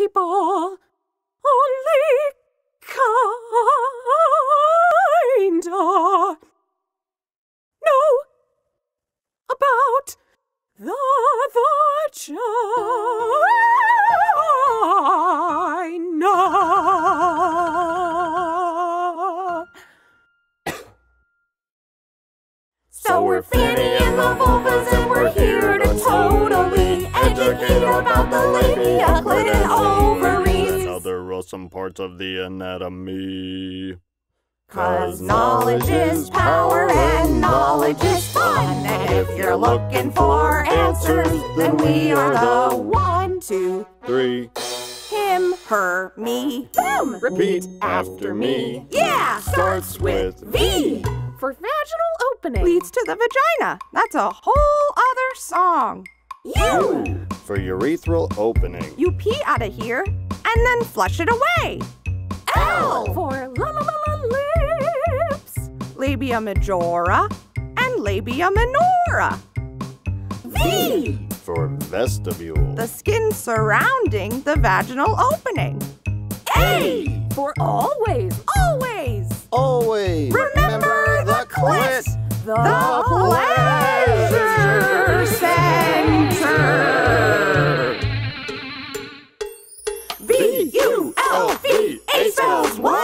people. Only kinda. No, about the vagina. So we're Fanny and the vulvas and we're here to totally educate Now some parts of the anatomy. Cause knowledge is power and knowledge is fun. And if you're looking for answers, then we are the one, two, Three, him, her, me, them. repeat after me. Yeah, Starts with V. For vaginal opening. Leads to the vagina. That's a whole other song. U. For urethral opening. You pee out of here and then flush it away. L. For la la la la lips. Labia majora and labia minora. V. For vestibule. The skin surrounding the vaginal opening. A. For always. Always. Always Remember the clit. The, The U L V A spells one.